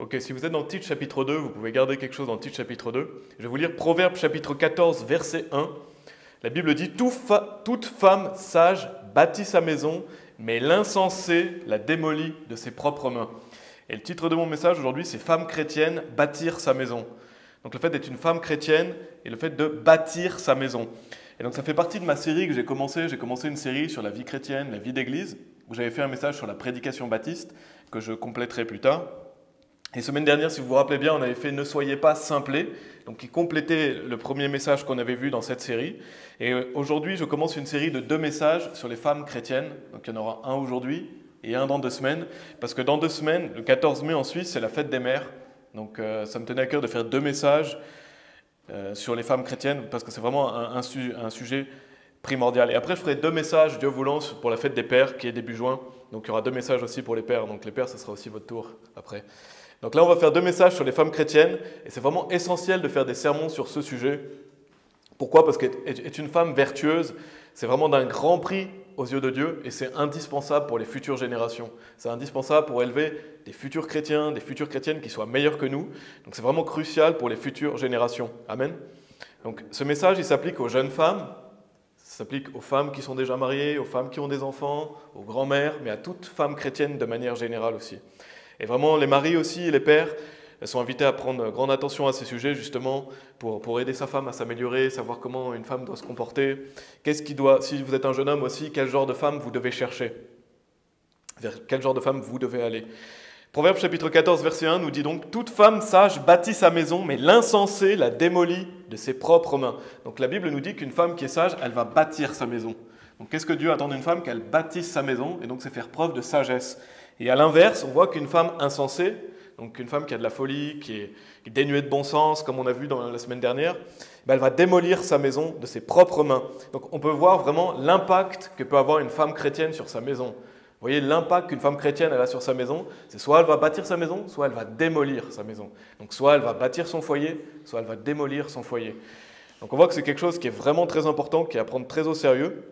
Ok, si vous êtes dans le titre chapitre 2, vous pouvez garder quelque chose dans le titre chapitre 2. Je vais vous lire Proverbe chapitre 14, verset 1. La Bible dit Toute femme sage bâtit sa maison, mais l'insensé la démolit de ses propres mains. Et le titre de mon message aujourd'hui, c'est Femme chrétienne, bâtir sa maison. Donc le fait d'être une femme chrétienne et le fait de bâtir sa maison. Et donc ça fait partie de ma série que j'ai commencé. J'ai commencé une série sur la vie chrétienne, la vie d'église, où j'avais fait un message sur la prédication baptiste, que je compléterai plus tard. Et semaine dernière, si vous vous rappelez bien, on avait fait Ne soyez pas simplés, donc qui complétait le premier message qu'on avait vu dans cette série. Et euh, aujourd'hui, je commence une série de deux messages sur les femmes chrétiennes. Donc il y en aura un aujourd'hui et un dans deux semaines, parce que dans deux semaines, le 14 mai en Suisse, c'est la fête des mères. Donc euh, ça me tenait à cœur de faire deux messages euh, sur les femmes chrétiennes, parce que c'est vraiment un, sujet primordial. Et après, je ferai deux messages, Dieu voulant, pour la fête des pères, qui est début juin. Donc il y aura deux messages aussi pour les pères. Donc les pères, ce sera aussi votre tour après. Donc là, on va faire deux messages sur les femmes chrétiennes, et c'est vraiment essentiel de faire des sermons sur ce sujet. Pourquoi? Parce qu'être une femme vertueuse, c'est vraiment d'un grand prix aux yeux de Dieu, et c'est indispensable pour les futures générations. C'est indispensable pour élever des futurs chrétiens, des futures chrétiennes qui soient meilleurs que nous. Donc c'est vraiment crucial pour les futures générations. Amen. Donc ce message, il s'applique aux jeunes femmes, ça s'applique aux femmes qui sont déjà mariées, aux femmes qui ont des enfants, aux grands-mères, mais à toutes femmes chrétiennes de manière générale aussi. Et vraiment, les maris aussi les pères sont invités à prendre grande attention à ces sujets, justement, pour, pour aider sa femme à s'améliorer, savoir comment une femme doit se comporter. Qu'est-ce qui doit, si vous êtes un jeune homme aussi, quel genre de femme vous devez chercher? Vers quel genre de femme vous devez aller? Proverbe chapitre 14, verset 1 nous dit donc Toute femme sage bâtit sa maison, mais l'insensé la démolit de ses propres mains. Donc la Bible nous dit qu'une femme qui est sage, elle va bâtir sa maison. Donc qu'est-ce que Dieu attend d'une femme? Qu'elle bâtisse sa maison, et donc c'est faire preuve de sagesse. Et à l'inverse, on voit qu'une femme insensée, donc une femme qui a de la folie, qui est, dénuée de bon sens, comme on a vu dans la semaine dernière, ben, elle va démolir sa maison de ses propres mains. Donc on peut voir vraiment l'impact que peut avoir une femme chrétienne sur sa maison. Vous voyez l'impact qu'une femme chrétienne a sur sa maison, c'est soit elle va bâtir sa maison, soit elle va démolir sa maison. Donc soit elle va bâtir son foyer, soit elle va démolir son foyer. Donc on voit que c'est quelque chose qui est vraiment très important, qui est à prendre très au sérieux.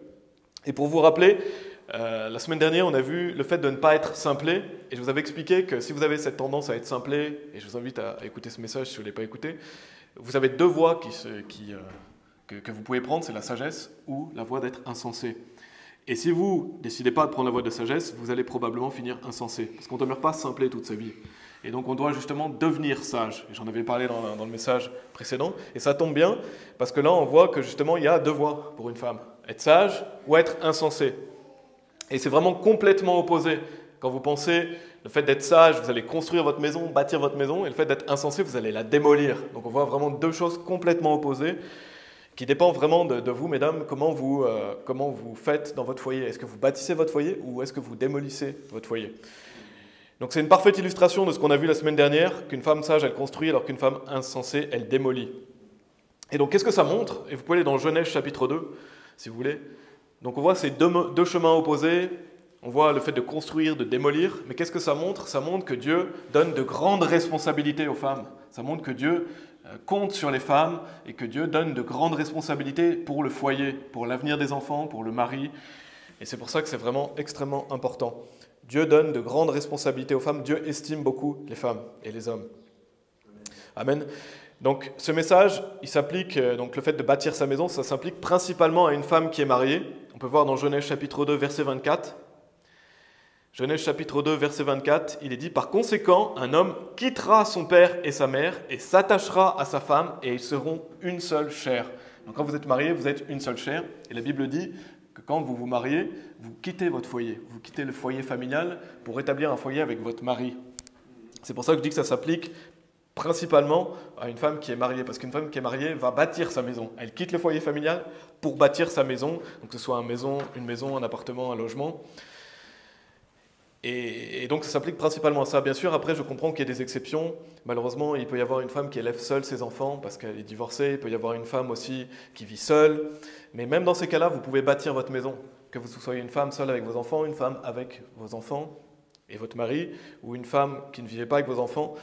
Et pour vous rappeler, euh, la semaine dernière, on a vu le fait de ne pas être simplé, et je vous avais expliqué que si vous avez cette tendance à être simplé, et je vous invite à, écouter ce message si vous ne l'avez pas écouté, vous avez deux voies euh, que, vous pouvez prendre, c'est la sagesse ou la voie d'être insensé. Et si vous décidez pas de prendre la voie de sagesse, vous allez probablement finir insensé, parce qu'on ne demeure pas simplé toute sa vie. Et donc on doit justement devenir sage. J'en avais parlé dans, dans, le message précédent. Et ça tombe bien, parce que là on voit que justement il y a deux voies pour une femme. Être sage ou être insensé. Et c'est vraiment complètement opposé. Quand vous pensez le fait d'être sage, vous allez construire votre maison, bâtir votre maison, et le fait d'être insensé, vous allez la démolir. Donc on voit vraiment deux choses complètement opposées qui dépendent vraiment de, vous, mesdames, comment vous, euh, comment vous faites dans votre foyer. Est-ce que vous bâtissez votre foyer ou est-ce que vous démolissez votre foyer? Donc c'est une parfaite illustration de ce qu'on a vu la semaine dernière, qu'une femme sage, elle construit, alors qu'une femme insensée, elle démolit. Et donc qu'est-ce que ça montre? Et vous pouvez aller dans Genèse chapitre 2, si vous voulez. Donc on voit ces deux, chemins opposés, on voit le fait de construire, de démolir, mais qu'est-ce que ça montre? Ça montre que Dieu donne de grandes responsabilités aux femmes. Ça montre que Dieu euh, compte sur les femmes et que Dieu donne de grandes responsabilités pour le foyer, pour l'avenir des enfants, pour le mari. Et c'est pour ça que c'est vraiment extrêmement important. Dieu donne de grandes responsabilités aux femmes. Dieu estime beaucoup les femmes et les hommes. Amen. Donc ce message, il s'applique, euh, donc le fait de bâtir sa maison, ça s'applique principalement à une femme qui est mariée. Peut voir dans Genèse chapitre 2, verset 24. Genèse chapitre 2, verset 24, il est dit, Par conséquent, un homme quittera son père et sa mère et s'attachera à sa femme et ils seront une seule chair. Donc quand vous êtes marié, vous êtes une seule chair. Et la Bible dit que quand vous vous mariez, vous quittez votre foyer, vous quittez le foyer familial pour établir un foyer avec votre mari. C'est pour ça que je dis que ça s'applique principalement à une femme qui est mariée, parce qu'une femme qui est mariée va bâtir sa maison. Elle quitte le foyer familial pour bâtir sa maison, donc que ce soit une maison, un appartement, un logement. Et, donc ça s'applique principalement à ça. Bien sûr, après, je comprends qu'il y a des exceptions. Malheureusement, il peut y avoir une femme qui élève seule ses enfants parce qu'elle est divorcée. Il peut y avoir une femme aussi qui vit seule. Mais même dans ces cas-là, vous pouvez bâtir votre maison. Que vous soyez une femme seule avec vos enfants, une femme avec vos enfants et votre mari, ou une femme qui ne vivait pas avec vos enfants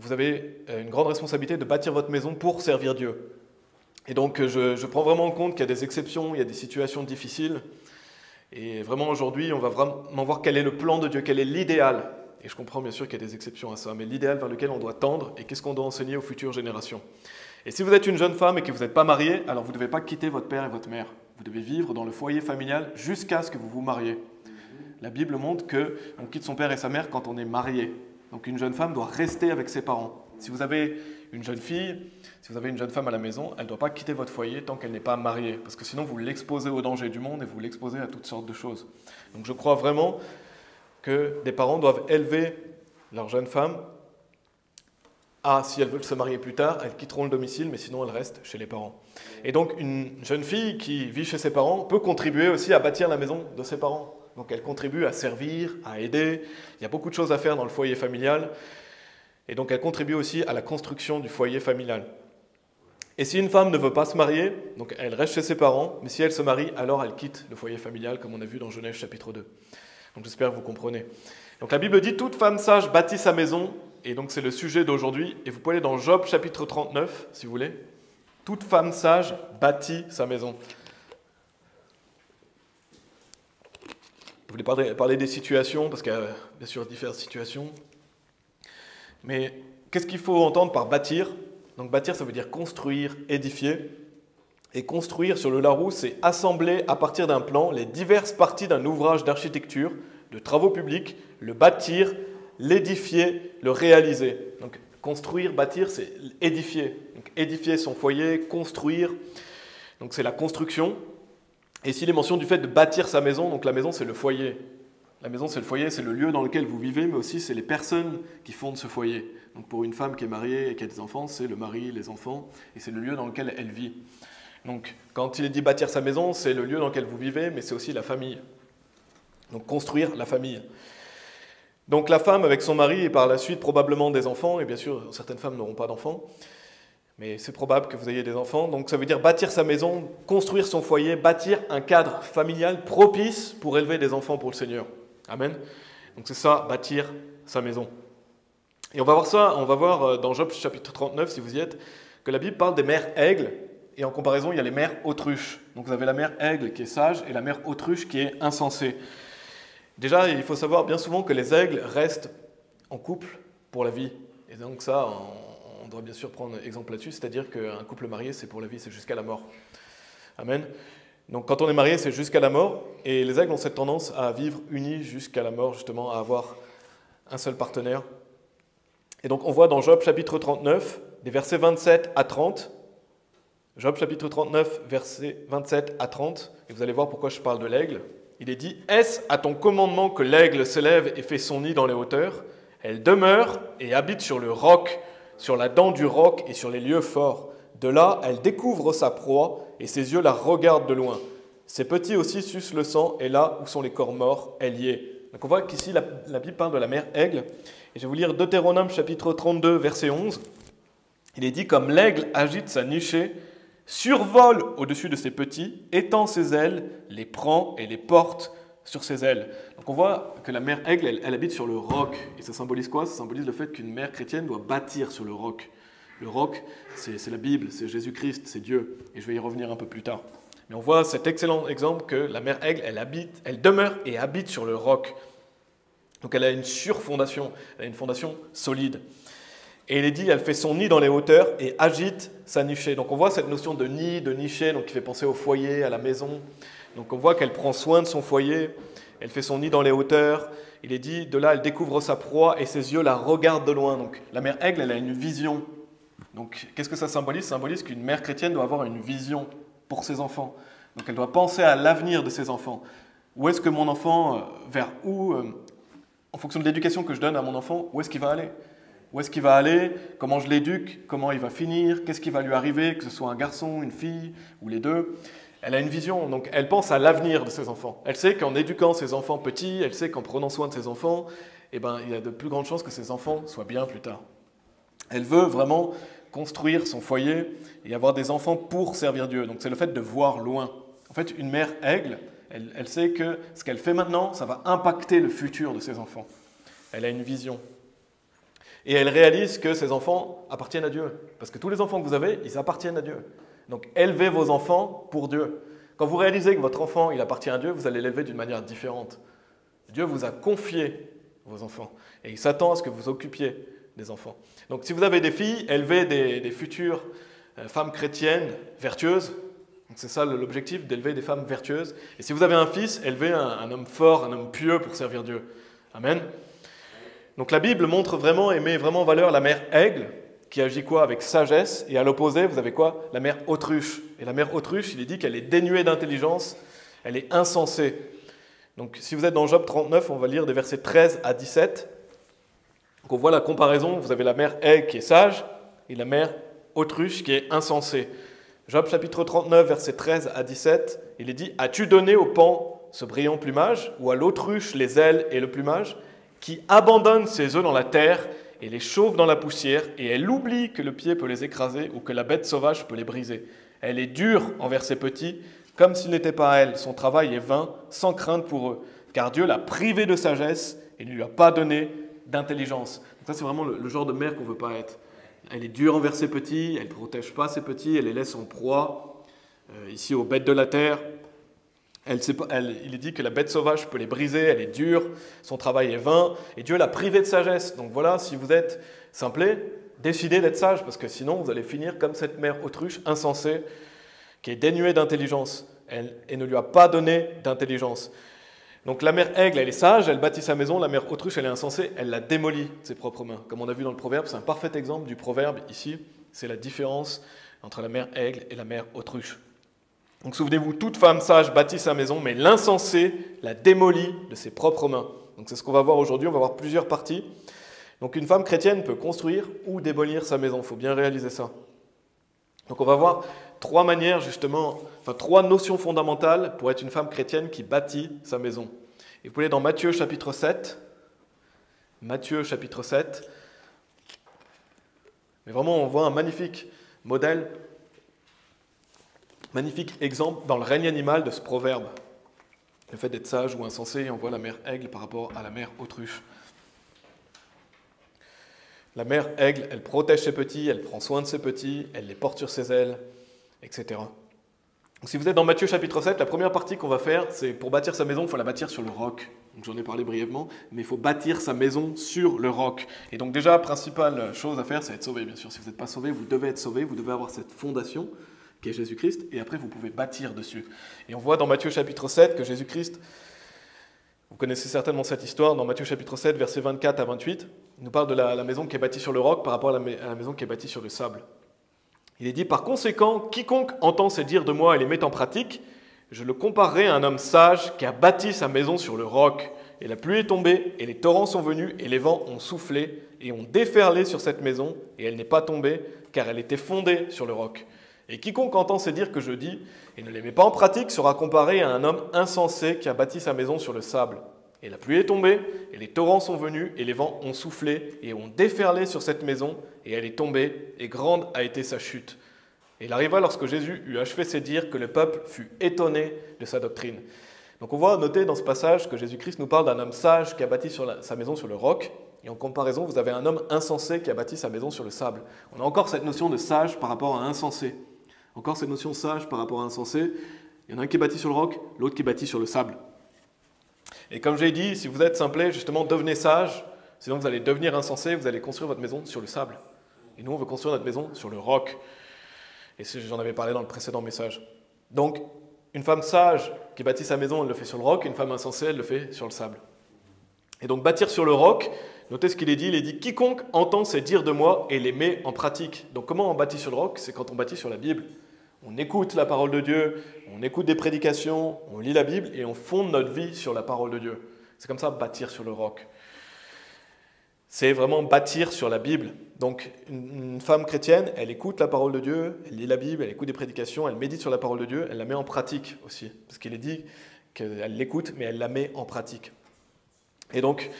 vous avez euh, une grande responsabilité de bâtir votre maison pour servir Dieu. Et donc euh, je, prends vraiment en compte qu'il y a des exceptions, il y a des situations difficiles. Et vraiment aujourd'hui, on va vraiment voir quel est le plan de Dieu, quel est l'idéal. et je comprends bien sûr qu'il y a des exceptions à ça, mais l'idéal vers lequel on doit tendre et qu'est-ce qu'on doit enseigner aux futures générations. Et si vous êtes une jeune femme et que vous n'êtes pas mariée, alors vous ne devez pas quitter votre père et votre mère. Vous devez vivre dans le foyer familial jusqu'à ce que vous vous mariez. La Bible montre qu'on quitte son père et sa mère quand on est marié. Donc une jeune femme doit rester avec ses parents. Si vous avez une jeune fille, si vous avez une jeune femme à la maison, elle ne doit pas quitter votre foyer tant qu'elle n'est pas mariée, parce que sinon vous l'exposez au danger du monde et vous l'exposez à toutes sortes de choses. Donc je crois vraiment que des parents doivent élever leur jeune femme à, si elles veulent se marier plus tard, elles quitteront le domicile, mais sinon elles restent chez les parents. Et donc une jeune fille qui vit chez ses parents peut contribuer aussi à bâtir la maison de ses parents. Donc elle contribue à servir, à aider. Il y a beaucoup de choses à faire dans le foyer familial. Et donc elle contribue aussi à la construction du foyer familial. Et si une femme ne veut pas se marier, donc elle reste chez ses parents, mais si elle se marie, alors elle quitte le foyer familial, comme on a vu dans Genèse chapitre 2. Donc j'espère que vous comprenez. Donc la Bible dit toute femme sage bâtit sa maison, et donc c'est le sujet d'aujourd'hui. Et vous pouvez aller dans Job chapitre 39, si vous voulez. Toute femme sage bâtit sa maison. Je voulais parler des situations, parce qu'il y a bien sûr différentes situations. Mais qu'est-ce qu'il faut entendre par bâtir? Donc bâtir, ça veut dire construire, édifier. Et construire sur le Larousse, c'est assembler à partir d'un plan les diverses parties d'un ouvrage d'architecture, de travaux publics, le bâtir, l'édifier, le réaliser. Donc construire, bâtir, c'est édifier. Donc, édifier son foyer, construire. Donc c'est la construction. Et s'il est mention du fait de bâtir sa maison, donc la maison c'est le foyer. La maison, c'est le foyer, c'est le lieu dans lequel vous vivez, mais aussi c'est les personnes qui fondent ce foyer. Donc pour une femme qui est mariée et qui a des enfants, c'est le mari, les enfants, et c'est le lieu dans lequel elle vit. Donc quand il est dit bâtir sa maison, c'est le lieu dans lequel vous vivez, mais c'est aussi la famille. Donc construire la famille. Donc la femme avec son mari et par la suite probablement des enfants, et bien sûr certaines femmes n'auront pas d'enfants, mais c'est probable que vous ayez des enfants. Donc ça veut dire bâtir sa maison, construire son foyer, bâtir un cadre familial propice pour élever des enfants pour le Seigneur. Amen. Donc c'est ça, bâtir sa maison. Et on va voir ça, on va voir euh, dans Job chapitre 39, si vous y êtes, que la Bible parle des mères aigles, et en comparaison, il y a les mères autruches. Donc vous avez la mère aigle qui est sage et la mère autruche qui est insensée. Déjà, il faut savoir bien souvent que les aigles restent en couple pour la vie. Et donc ça, doit bien sûr prendre exemple là-dessus, c'est-à-dire qu'un couple marié, c'est pour la vie, c'est jusqu'à la mort. Amen. Donc quand on est marié, c'est jusqu'à la mort, et les aigles ont cette tendance à vivre unis jusqu'à la mort, justement, à avoir un seul partenaire. Et donc on voit dans Job chapitre 39, des versets 27 à 30, Job chapitre 39, versets 27 à 30, et vous allez voir pourquoi je parle de l'aigle. Il est dit, Est-ce à ton commandement que l'aigle s'élève et fait son nid dans les hauteurs? Elle demeure et habite sur le roc, sur la dent du roc et sur les lieux forts. De là, elle découvre sa proie et ses yeux la regardent de loin. Ses petits aussi sucent le sang et là où sont les corps morts, elle y est. Donc on voit qu'ici la, de la mère aigle. Et je vais vous lire Deutéronome chapitre 32 verset 11. Il est dit comme l'aigle agite sa nichée, survole au-dessus de ses petits, étend ses ailes, les prend et les porte sur ses ailes. Donc on voit que la mère aigle, elle, elle habite sur le roc. Et ça symbolise quoi? Ça symbolise le fait qu'une mère chrétienne doit bâtir sur le roc. Le roc, c'est la Bible, c'est Jésus-Christ, c'est Dieu. Et je vais y revenir un peu plus tard. Mais on voit cet excellent exemple que la mère aigle, elle habite, elle demeure et habite sur le roc. Donc elle a une surfondation, elle a une fondation solide. Et il est dit, elle fait son nid dans les hauteurs et agite sa nichée. Donc on voit cette notion de nid, de nichée, donc qui fait penser au foyer, à la maison. Donc on voit qu'elle prend soin de son foyer, elle fait son nid dans les hauteurs. Il est dit, de là, elle découvre sa proie et ses yeux la regardent de loin. Donc la mère aigle, elle a une vision. Donc qu'est-ce que ça symbolise? Ça symbolise qu'une mère chrétienne doit avoir une vision pour ses enfants. Donc elle doit penser à l'avenir de ses enfants. Où est-ce que mon enfant, euh, vers où, euh, en fonction de l'éducation que je donne à mon enfant, où est-ce qu'il va aller? Où est-ce qu'il va aller? Comment je l'éduque? Comment il va finir? Qu'est-ce qui va lui arriver? Que ce soit un garçon, une fille ou les deux? Elle a une vision, donc elle pense à l'avenir de ses enfants. Elle sait qu'en éduquant ses enfants petits, elle sait qu'en prenant soin de ses enfants, eh ben, il y a de plus grandes chances que ses enfants soient bien plus tard. Elle veut vraiment construire son foyer et avoir des enfants pour servir Dieu. Donc c'est le fait de voir loin. En fait, une mère aigle, elle, elle sait que ce qu'elle fait maintenant, ça va impacter le futur de ses enfants. Elle a une vision. Et elle réalise que ses enfants appartiennent à Dieu. Parce que tous les enfants que vous avez, ils appartiennent à Dieu. Donc élevez vos enfants pour Dieu. Quand vous réalisez que votre enfant, il appartient à Dieu, vous allez l'élever d'une manière différente. Dieu vous a confié vos enfants. Et il s'attend à ce que vous occupiez des enfants. Donc si vous avez des filles, élevez des, futures euh, femmes chrétiennes vertueuses. C'est ça l'objectif, d'élever des femmes vertueuses. Et si vous avez un fils, élevez un, homme fort, un homme pieux pour servir Dieu. Amen. Donc la Bible montre vraiment et met vraiment en valeur la mère aigle, qui agit quoi Avec sagesse. Et à l'opposé, vous avez quoi? La mère autruche. Et la mère autruche, il est dit qu'elle est dénuée d'intelligence, elle est insensée. Donc si vous êtes dans Job 39, on va lire des versets 13 à 17. Donc on voit la comparaison, vous avez la mère aigle qui est sage et la mère autruche qui est insensée. Job chapitre 39, versets 13 à 17, il est dit As-tu donné au pan ce brillant plumage, ou à l'autruche les ailes et le plumage, qui abandonne ses œufs dans la terre et les chauffe dans la poussière, et elle oublie que le pied peut les écraser ou que la bête sauvage peut les briser. Elle est dure envers ses petits, comme s'il n'était pas elle. Son travail est vain, sans crainte pour eux, car Dieu l'a privé de sagesse et ne lui a pas donné d'intelligence. Ça, c'est vraiment le, genre de mère qu'on ne veut pas être. Elle est dure envers ses petits, elle ne protège pas ses petits, elle les laisse en proie, euh, ici aux bêtes de la terre. Elle, il est dit que la bête sauvage peut les briser, elle est dure, son travail est vain, et Dieu l'a privée de sagesse. Donc voilà, si vous êtes simplé, décidez d'être sage, parce que sinon vous allez finir comme cette mère autruche insensée, qui est dénuée d'intelligence, et ne lui a pas donné d'intelligence. Donc la mère aigle, elle est sage, elle bâtit sa maison, la mère autruche, elle est insensée, elle la démolit de ses propres mains. Comme on a vu dans le proverbe, c'est un parfait exemple du proverbe ici, c'est la différence entre la mère aigle et la mère autruche. Donc souvenez-vous, toute femme sage bâtit sa maison, mais l'insensé la démolit de ses propres mains. Donc c'est ce qu'on va voir aujourd'hui, on va voir plusieurs parties. Donc une femme chrétienne peut construire ou démolir sa maison, il faut bien réaliser ça. Donc on va voir trois manières justement, enfin trois notions fondamentales pour être une femme chrétienne qui bâtit sa maison. Et vous pouvez dans Matthieu chapitre 7, Matthieu chapitre 7, mais vraiment on voit un magnifique modèle Magnifique exemple dans le règne animal de ce proverbe. Le fait d'être sage ou insensé, on voit la mère aigle par rapport à la mère autruche. La mère aigle, elle protège ses petits, elle prend soin de ses petits, elle les porte sur ses ailes, etc. si vous êtes dans Matthieu chapitre 7, la première partie qu'on va faire, c'est pour bâtir sa maison, il faut la bâtir sur le roc. J'en ai parlé brièvement, mais il faut bâtir sa maison sur le roc. Et donc déjà, principale chose à faire, c'est être sauvé, bien sûr. Si vous n'êtes pas sauvé, vous devez être sauvé, vous devez avoir cette fondation qui est Jésus-Christ, et après vous pouvez bâtir dessus. Et on voit dans Matthieu chapitre 7 que Jésus-Christ, vous connaissez certainement cette histoire, dans Matthieu chapitre 7, versets 24 à 28, il nous parle de la, maison qui est bâtie sur le roc par rapport à la, maison qui est bâtie sur le sable. Il est dit, par conséquent, quiconque entend ces dires de moi et les met en pratique, je le comparerai à un homme sage qui a bâti sa maison sur le roc. Et la pluie est tombée, et les torrents sont venus, et les vents ont soufflé, et ont déferlé sur cette maison, et elle n'est pas tombée, car elle était fondée sur le roc. Et quiconque entend ces dires que je dis et ne les met pas en pratique sera comparé à un homme insensé qui a bâti sa maison sur le sable. Et la pluie est tombée, et les torrents sont venus, et les vents ont soufflé, et ont déferlé sur cette maison, et elle est tombée, et grande a été sa chute. Et il arriva lorsque Jésus eut achevé ses dires que le peuple fut étonné de sa doctrine. Donc on voit noter dans ce passage que Jésus-Christ nous parle d'un homme sage qui a bâti sa maison sur le roc, et en comparaison, vous avez un homme insensé qui a bâti sa maison sur le sable. On a encore cette notion de sage par rapport à insensé. Encore cette notion sage par rapport à insensé. Il y en a un qui est bâti sur le roc, l'autre qui est bâti sur le sable. Et comme j'ai dit, si vous êtes simplet, justement, devenez sage, sinon vous allez devenir insensé, vous allez construire votre maison sur le sable. Et nous, on veut construire notre maison sur le roc. Et j'en avais parlé dans le précédent message. Donc, une femme sage qui bâtit sa maison, elle le fait sur le roc, une femme insensée, elle le fait sur le sable. Et donc, bâtir sur le roc, notez ce qu'il est dit, il est dit quiconque entend ces dires de moi et les met en pratique. Donc, comment on bâtit sur le roc? C'est quand on bâtit sur la Bible. On écoute la parole de Dieu, on écoute des prédications, on lit la Bible et on fonde notre vie sur la parole de Dieu. C'est comme ça bâtir sur le roc. C'est vraiment bâtir sur la Bible. Donc une femme chrétienne, elle écoute la parole de Dieu, elle lit la Bible, elle écoute des prédications, elle médite sur la parole de Dieu, elle la met en pratique aussi. Parce qu'il est dit qu'elle l'écoute, mais elle la met en pratique. Et donc,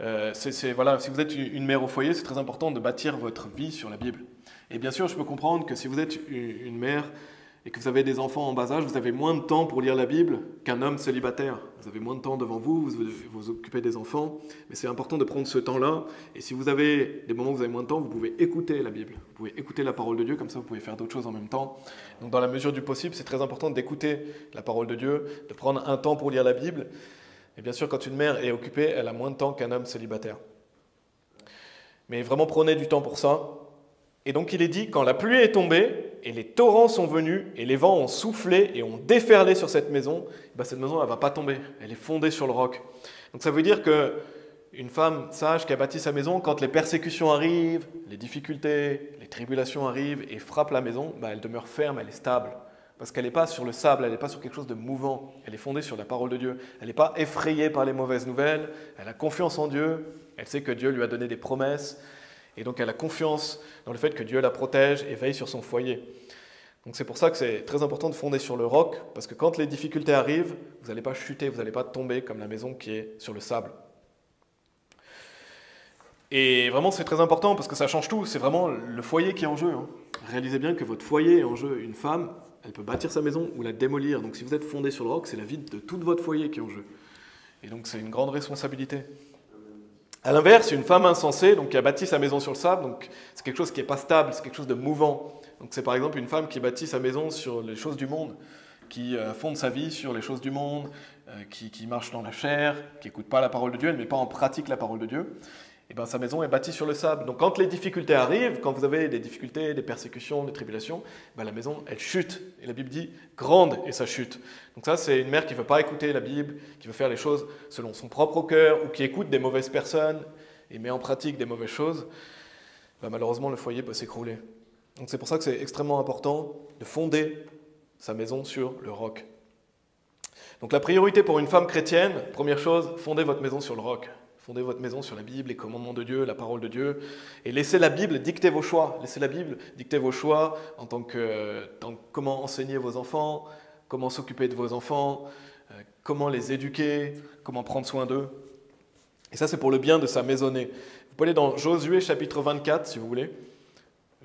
euh, voilà, si vous êtes une mère au foyer, c'est très important de bâtir votre vie sur la Bible. Et bien sûr, je peux comprendre que si vous êtes une mère et que vous avez des enfants en bas âge, vous avez moins de temps pour lire la Bible qu'un homme célibataire. Vous avez moins de temps devant vous, vous vous occupez des enfants, mais c'est important de prendre ce temps-là. Et si vous avez des moments où vous avez moins de temps, vous pouvez écouter la Bible. Vous pouvez écouter la parole de Dieu, comme ça vous pouvez faire d'autres choses en même temps. Donc dans la mesure du possible, c'est très important d'écouter la parole de Dieu, de prendre un temps pour lire la Bible. Et bien sûr, quand une mère est occupée, elle a moins de temps qu'un homme célibataire. Mais vraiment prenez du temps pour ça. Et donc il est dit, quand la pluie est tombée, et les torrents sont venus, et les vents ont soufflé et ont déferlé sur cette maison, ben cette maison, elle ne va pas tomber, elle est fondée sur le roc. Donc ça veut dire que une femme sage qui a bâti sa maison, quand les persécutions arrivent, les difficultés, les tribulations arrivent et frappent la maison, ben elle demeure ferme, elle est stable. Parce qu'elle n'est pas sur le sable, elle n'est pas sur quelque chose de mouvant, elle est fondée sur la parole de Dieu. Elle n'est pas effrayée par les mauvaises nouvelles, elle a confiance en Dieu, elle sait que Dieu lui a donné des promesses, et donc elle a confiance dans le fait que Dieu la protège et veille sur son foyer. Donc c'est pour ça que c'est très important de fonder sur le roc, parce que quand les difficultés arrivent, vous n'allez pas chuter, vous n'allez pas tomber comme la maison qui est sur le sable. Et vraiment c'est très important parce que ça change tout, c'est vraiment le foyer qui est en jeu. Hein. Réalisez bien que votre foyer est en jeu. Une femme, elle peut bâtir sa maison ou la démolir. Donc si vous êtes fondé sur le roc, c'est la vie de tout votre foyer qui est en jeu. Et donc c'est une grande responsabilité. A l'inverse, une femme insensée, donc qui a bâti sa maison sur le sable, donc c'est quelque chose qui n'est pas stable, c'est quelque chose de mouvant. Donc c'est par exemple une femme qui bâtit sa maison sur les choses du monde, qui euh, fonde sa vie sur les choses du monde, euh, qui, qui marche dans la chair, qui n'écoute pas la parole de Dieu, elle ne met pas en pratique la parole de Dieu eh ben, sa maison est bâtie sur le sable. Donc quand les difficultés arrivent, quand vous avez des difficultés, des persécutions, des tribulations, ben, la maison, elle chute. Et la Bible dit grande et ça chute. Donc ça, c'est une mère qui ne veut pas écouter la Bible, qui veut faire les choses selon son propre cœur, ou qui écoute des mauvaises personnes et met en pratique des mauvaises choses. Ben, malheureusement, le foyer peut s'écrouler. Donc c'est pour ça que c'est extrêmement important de fonder sa maison sur le roc. Donc la priorité pour une femme chrétienne, première chose, fondez votre maison sur le roc. Fondez votre maison sur la Bible, les commandements de Dieu, la parole de Dieu, et laissez la Bible dicter vos choix. Laissez la Bible dicter vos choix en tant que comment enseigner vos enfants, comment s'occuper de vos enfants, euh, comment les éduquer, comment prendre soin d'eux. Et ça, c'est pour le bien de sa maisonnée. Vous pouvez aller dans Josué chapitre 24, si vous voulez.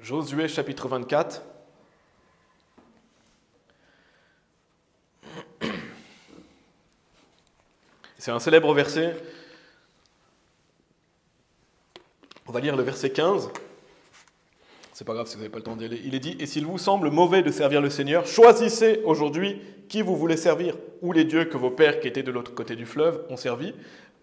Josué chapitre 24. C'est un célèbre verset On va lire le verset 15. C'est pas grave si vous n'avez pas le temps d'y aller. Il est dit Et s'il vous semble mauvais de servir le Seigneur, choisissez aujourd'hui qui vous voulez servir, ou les dieux que vos pères qui étaient de l'autre côté du fleuve ont servi,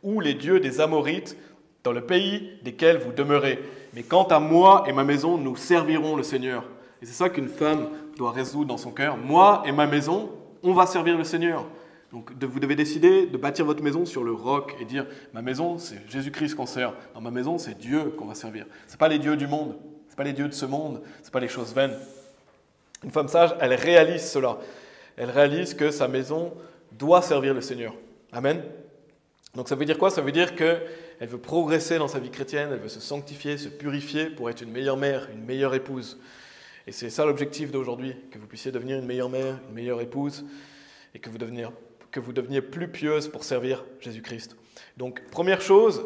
ou les dieux des Amorites dans le pays desquels vous demeurez. Mais quant à moi et ma maison, nous servirons le Seigneur. Et c'est ça qu'une femme doit résoudre dans son cœur. Moi et ma maison, on va servir le Seigneur. Donc vous devez décider de bâtir votre maison sur le roc et dire ma maison c'est Jésus-Christ qu'on sert. Dans ma maison c'est Dieu qu'on va servir. Ce pas les dieux du monde, ce pas les dieux de ce monde, ce pas les choses vaines. Une femme sage, elle réalise cela. Elle réalise que sa maison doit servir le Seigneur. Amen. Donc ça veut dire quoi? Ça veut dire qu'elle veut progresser dans sa vie chrétienne, elle veut se sanctifier, se purifier pour être une meilleure mère, une meilleure épouse. Et c'est ça l'objectif d'aujourd'hui, que vous puissiez devenir une meilleure mère, une meilleure épouse, et que vous deveniez que vous deveniez plus pieuse pour servir Jésus-Christ. Donc, première chose,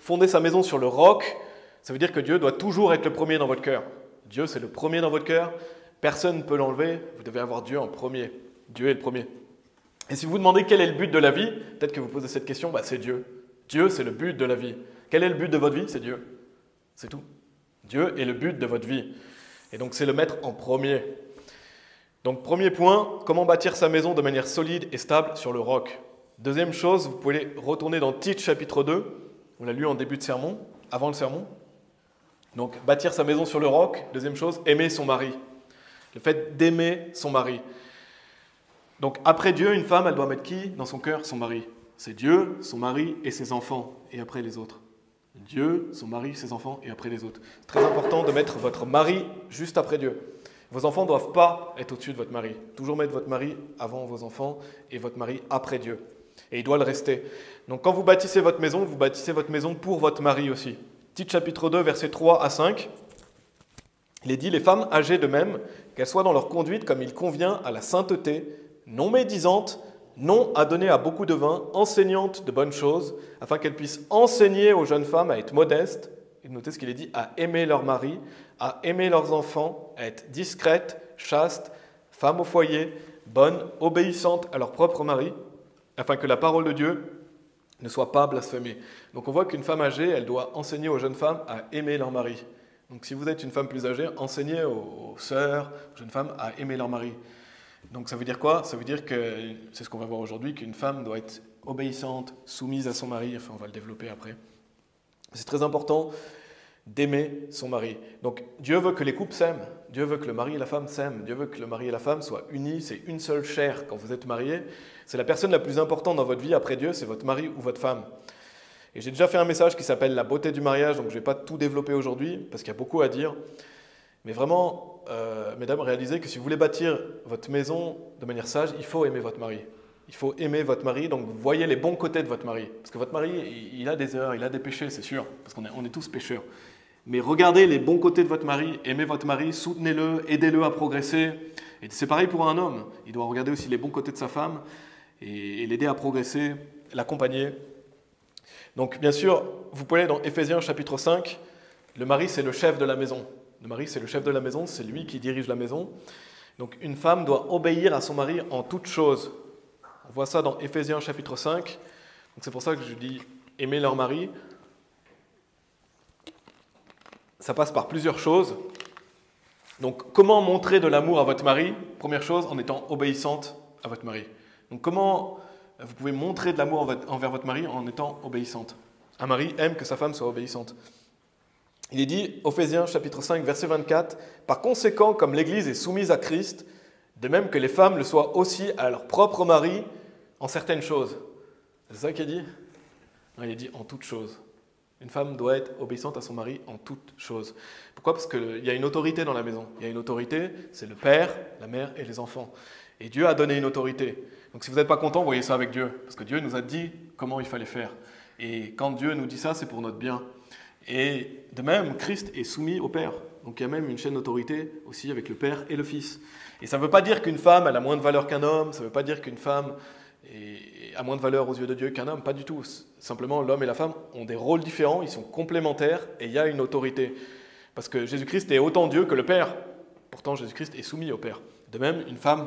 fonder sa maison sur le roc, ça veut dire que Dieu doit toujours être le premier dans votre cœur. Dieu, c'est le premier dans votre cœur. Personne ne peut l'enlever. Vous devez avoir Dieu en premier. Dieu est le premier. Et si vous vous demandez quel est le but de la vie, peut-être que vous posez cette question, bah, c'est Dieu. Dieu, c'est le but de la vie. Quel est le but de votre vie? C'est Dieu. C'est tout. Dieu est le but de votre vie. Et donc, c'est le mettre en premier. Donc premier point, comment bâtir sa maison de manière solide et stable sur le roc? Deuxième chose, vous pouvez retourner dans Tite chapitre 2, on l'a lu en début de sermon, avant le sermon. Donc bâtir sa maison sur le roc. Deuxième chose, aimer son mari. Le fait d'aimer son mari. Donc après Dieu, une femme, elle doit mettre qui dans son cœur? Son mari. C'est Dieu, son mari et ses enfants, et après les autres. Dieu, son mari, ses enfants, et après les autres. Très important de mettre votre mari juste après Dieu. Vos enfants ne doivent pas être au-dessus de votre mari. Toujours mettre votre mari avant vos enfants et votre mari après Dieu. Et il doit le rester. Donc quand vous bâtissez votre maison, vous bâtissez votre maison pour votre mari aussi. Titre chapitre 2, versets 3 à 5. Il est dit, les femmes âgées de même, qu'elles soient dans leur conduite comme il convient à la sainteté, non médisantes, non à donner à beaucoup de vin, enseignantes de bonnes choses, afin qu'elles puissent enseigner aux jeunes femmes à être modestes, notez ce qu'il est dit, à aimer leur mari, à aimer leurs enfants, à être discrètes, chastes, femmes au foyer, bonnes, obéissantes à leur propre mari, afin que la parole de Dieu ne soit pas blasphémée. Donc on voit qu'une femme âgée, elle doit enseigner aux jeunes femmes à aimer leur mari. Donc si vous êtes une femme plus âgée, enseignez aux, sœurs, aux jeunes femmes à aimer leur mari. Donc ça veut dire quoi? Ça veut dire que, c'est ce qu'on va voir aujourd'hui, qu'une femme doit être obéissante, soumise à son mari, enfin on va le développer après. C'est très important d'aimer son mari. Donc Dieu veut que les couples s'aiment, Dieu veut que le mari et la femme s'aiment, Dieu veut que le mari et la femme soient unis, c'est une seule chair quand vous êtes mariés. C'est la personne la plus importante dans votre vie après Dieu, c'est votre mari ou votre femme. Et j'ai déjà fait un message qui s'appelle La beauté du mariage, donc je ne vais pas tout développer aujourd'hui parce qu'il y a beaucoup à dire. Mais vraiment, euh, mesdames, réalisez que si vous voulez bâtir votre maison de manière sage, il faut aimer votre mari. Il faut aimer votre mari, donc voyez les bons côtés de votre mari. Parce que votre mari, il a des erreurs, il a des péchés, c'est sûr, parce qu'on est, on tous pécheurs. Mais regardez les bons côtés de votre mari, aimez votre mari, soutenez-le, aidez-le à progresser. Et c'est pareil pour un homme. Il doit regarder aussi les bons côtés de sa femme et, l'aider à progresser, l'accompagner. Donc bien sûr, vous pouvez dans Éphésiens chapitre 5, le mari c'est le chef de la maison. Le mari c'est le chef de la maison, c'est lui qui dirige la maison. Donc une femme doit obéir à son mari en toutes choses. On voit ça dans Éphésiens chapitre 5. C'est pour ça que je dis aimer leur mari ça passe par plusieurs choses. Donc, comment montrer de l'amour à votre mari? Première chose, en étant obéissante à votre mari. Donc, comment vous pouvez montrer de l'amour envers votre mari en étant obéissante? Un mari aime que sa femme soit obéissante. Il est dit, Ophésiens chapitre 5, verset 24, Par conséquent, comme l'Église est soumise à Christ, de même que les femmes le soient aussi à leur propre mari en certaines choses. C'est ça qu'il dit? Il est dit en toutes choses. Une femme doit être obéissante à son mari en toutes choses. Pourquoi? Parce qu'il y a une autorité dans la maison. Il y a une autorité, c'est le père, la mère et les enfants. Et Dieu a donné une autorité. Donc si vous n'êtes pas content, voyez ça avec Dieu. Parce que Dieu nous a dit comment il fallait faire. Et quand Dieu nous dit ça, c'est pour notre bien. Et de même, Christ est soumis au Père. Donc il y a même une chaîne d'autorité aussi avec le Père et le Fils. Et ça ne veut pas dire qu'une femme a moins de valeur qu'un homme, ça ne veut pas dire qu'une femme a moins de valeur aux yeux de Dieu qu'un homme, pas du tout. Simplement, l'homme et la femme ont des rôles différents, ils sont complémentaires et il y a une autorité. Parce que Jésus-Christ est autant Dieu que le Père. Pourtant, Jésus-Christ est soumis au Père. De même, une femme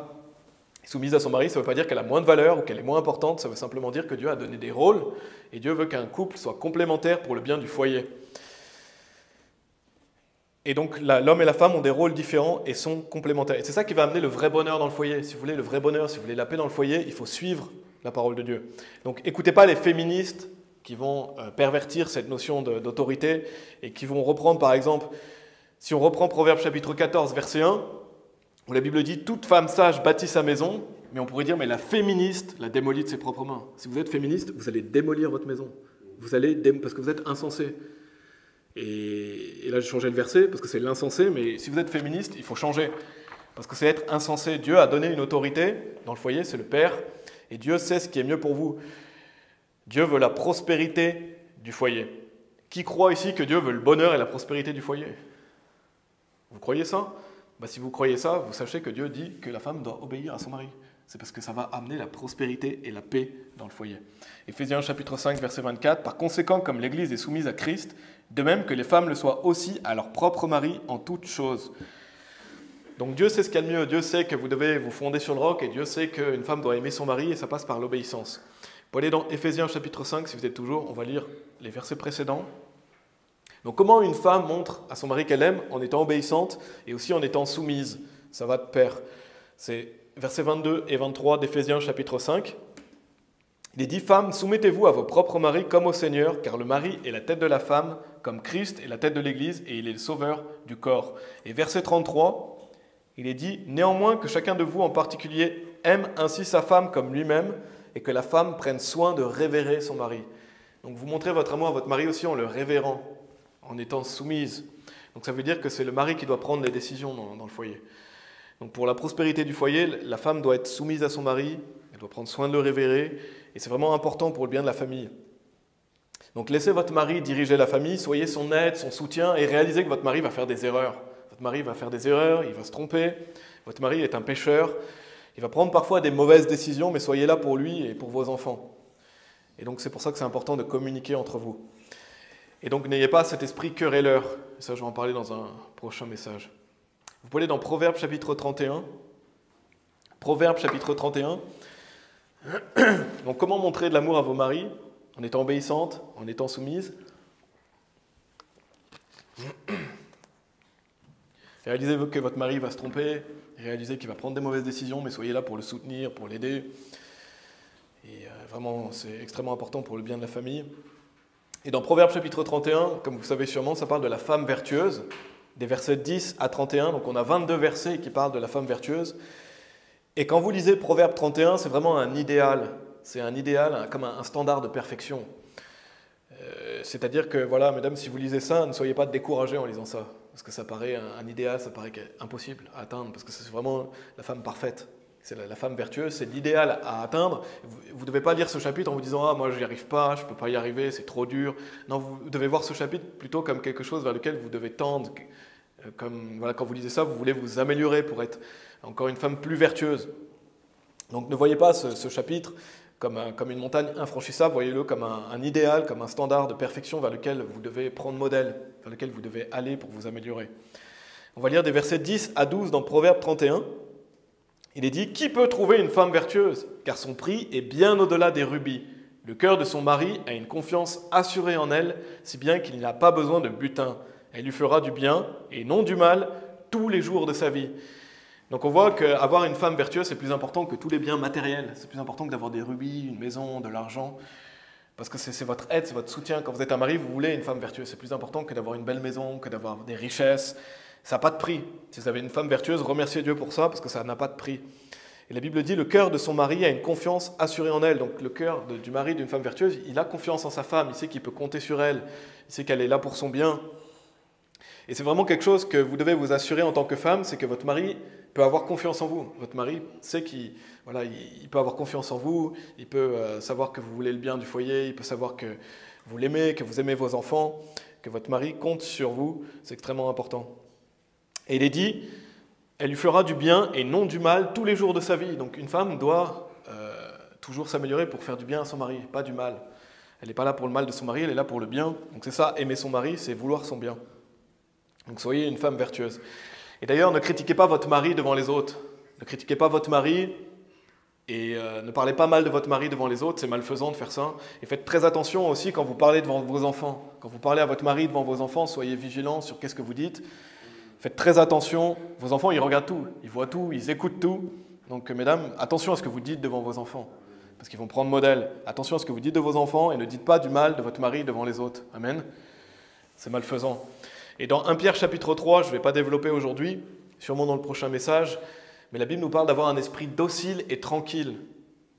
soumise à son mari, ça ne veut pas dire qu'elle a moins de valeur ou qu'elle est moins importante, ça veut simplement dire que Dieu a donné des rôles et Dieu veut qu'un couple soit complémentaire pour le bien du foyer. Et donc l'homme et la femme ont des rôles différents et sont complémentaires. Et c'est ça qui va amener le vrai bonheur dans le foyer. Si vous voulez le vrai bonheur, si vous voulez la paix dans le foyer, il faut suivre la parole de Dieu. Donc écoutez pas les féministes qui vont euh, pervertir cette notion d'autorité et qui vont reprendre par exemple, si on reprend Proverbe chapitre 14 verset 1, où la Bible dit toute femme sage bâtit sa maison, mais on pourrait dire mais la féministe la démolit de ses propres mains. Si vous êtes féministe, vous allez démolir votre maison. Vous allez parce que vous êtes insensé. Et, là, j'ai changé le verset parce que c'est l'insensé, mais si vous êtes féministe, il faut changer. Parce que c'est être insensé. Dieu a donné une autorité dans le foyer, c'est le Père, et Dieu sait ce qui est mieux pour vous. Dieu veut la prospérité du foyer. Qui croit ici que Dieu veut le bonheur et la prospérité du foyer? Vous croyez ça? Bah, Si vous croyez ça, vous sachez que Dieu dit que la femme doit obéir à son mari. C'est parce que ça va amener la prospérité et la paix dans le foyer. Éphésiens chapitre 5, verset 24. Par conséquent, comme l'Église est soumise à Christ, de même que les femmes le soient aussi à leur propre mari en toutes choses. Donc Dieu sait ce qu'il y a de mieux, Dieu sait que vous devez vous fonder sur le roc et Dieu sait qu'une femme doit aimer son mari et ça passe par l'obéissance. Pour aller dans Éphésiens chapitre 5, si vous êtes toujours, on va lire les versets précédents. Donc comment une femme montre à son mari qu'elle aime en étant obéissante et aussi en étant soumise? Ça va de pair. C'est versets 22 et 23 d'Éphésiens chapitre 5. Il est dit, femmes, soumettez-vous à vos propres maris comme au Seigneur, car le mari est la tête de la femme, comme Christ est la tête de l'Église, et il est le sauveur du corps. Et verset 33, il est dit, néanmoins que chacun de vous en particulier aime ainsi sa femme comme lui-même, et que la femme prenne soin de révérer son mari. Donc vous montrez votre amour à votre mari aussi en le révérant, en étant soumise. Donc ça veut dire que c'est le mari qui doit prendre les décisions dans, dans le foyer. Donc pour la prospérité du foyer, la femme doit être soumise à son mari, elle doit prendre soin de le révérer, et c'est vraiment important pour le bien de la famille. Donc laissez votre mari diriger la famille, soyez son aide, son soutien, et réalisez que votre mari va faire des erreurs. Votre mari va faire des erreurs, il va se tromper, votre mari est un pécheur, il va prendre parfois des mauvaises décisions, mais soyez là pour lui et pour vos enfants. Et donc c'est pour ça que c'est important de communiquer entre vous. Et donc n'ayez pas cet esprit querelleur. Ça, je vais en parler dans un prochain message. Vous pouvez aller dans Proverbe chapitre 31. Proverbe chapitre 31. Donc comment montrer de l'amour à vos maris En étant obéissante, en étant soumise? Réalisez que votre mari va se tromper, réalisez qu'il va prendre des mauvaises décisions, mais soyez là pour le soutenir, pour l'aider. Et euh, vraiment, c'est extrêmement important pour le bien de la famille. Et dans Proverbe chapitre 31, comme vous savez sûrement, ça parle de la femme vertueuse, des versets 10 à 31. Donc on a 22 versets qui parlent de la femme vertueuse. Et quand vous lisez Proverbe 31, c'est vraiment un idéal. C'est un idéal, comme un standard de perfection. Euh, c'est-à-dire que, voilà, mesdames, si vous lisez ça, ne soyez pas découragés en lisant ça. Parce que ça paraît un, idéal, ça paraît impossible à atteindre, parce que c'est vraiment la femme parfaite. C'est la, femme vertueuse, c'est l'idéal à atteindre. Vous ne devez pas lire ce chapitre en vous disant Ah, moi, je n'y arrive pas, je ne peux pas y arriver, c'est trop dur. Non, vous devez voir ce chapitre plutôt comme quelque chose vers lequel vous devez tendre. Euh, comme, voilà, quand vous lisez ça, vous voulez vous améliorer pour être encore une femme plus vertueuse. Donc ne voyez pas ce chapitre comme, comme, une montagne infranchissable, voyez-le comme un, idéal, comme un standard de perfection vers lequel vous devez prendre modèle, vers lequel vous devez aller pour vous améliorer. On va lire des versets 10 à 12 dans Proverbe 31. Il est dit Qui peut trouver une femme vertueuse? Car son prix est bien au-delà des rubis. Le cœur de son mari a une confiance assurée en elle, si bien qu'il n'a pas besoin de butin. Elle lui fera du bien et non du mal tous les jours de sa vie. Donc on voit qu'avoir une femme vertueuse, c'est plus important que tous les biens matériels. C'est plus important que d'avoir des rubis, une maison, de l'argent. Parce que c'est votre aide, c'est votre soutien. Quand vous êtes un mari, vous voulez une femme vertueuse. C'est plus important que d'avoir une belle maison, que d'avoir des richesses. Ça n'a pas de prix. Si vous avez une femme vertueuse, remerciez Dieu pour ça, parce que ça n'a pas de prix. Et la Bible dit, le cœur de son mari a une confiance assurée en elle. Donc le cœur du mari d'une femme vertueuse, il a confiance en sa femme, il sait qu'il peut compter sur elle, il sait qu'elle est là pour son bien. Et c'est vraiment quelque chose que vous devez vous assurer en tant que femme, c'est que votre mari peut avoir confiance en vous. Votre mari sait qu'il peut avoir confiance en vous, il peut euh, savoir que vous voulez le bien du foyer, il peut savoir que vous l'aimez, que vous aimez vos enfants, que votre mari compte sur vous. C'est extrêmement important. Et il est dit, elle lui fera du bien et non du mal tous les jours de sa vie. Donc une femme doit euh, toujours s'améliorer pour faire du bien à son mari, pas du mal. Elle n'est pas là pour le mal de son mari, elle est là pour le bien. Donc c'est ça, aimer son mari, c'est vouloir son bien. Donc soyez une femme vertueuse. Et d'ailleurs, ne critiquez pas votre mari devant les autres. Ne critiquez pas votre mari et euh, ne parlez pas mal de votre mari devant les autres, c'est malfaisant de faire ça. Et faites très attention aussi quand vous parlez devant vos enfants. Quand vous parlez à votre mari devant vos enfants, soyez vigilants sur qu'est-ce que vous dites. Faites très attention. Vos enfants, ils regardent tout, ils voient tout, ils écoutent tout. Donc, mesdames, attention à ce que vous dites devant vos enfants. Parce qu'ils vont prendre modèle. Attention à ce que vous dites de vos enfants et ne dites pas du mal de votre mari devant les autres. Amen. C'est malfaisant. Et dans 1 Pierre chapitre 3, je ne vais pas développer aujourd'hui, sûrement dans le prochain message, mais la Bible nous parle d'avoir un esprit docile et tranquille.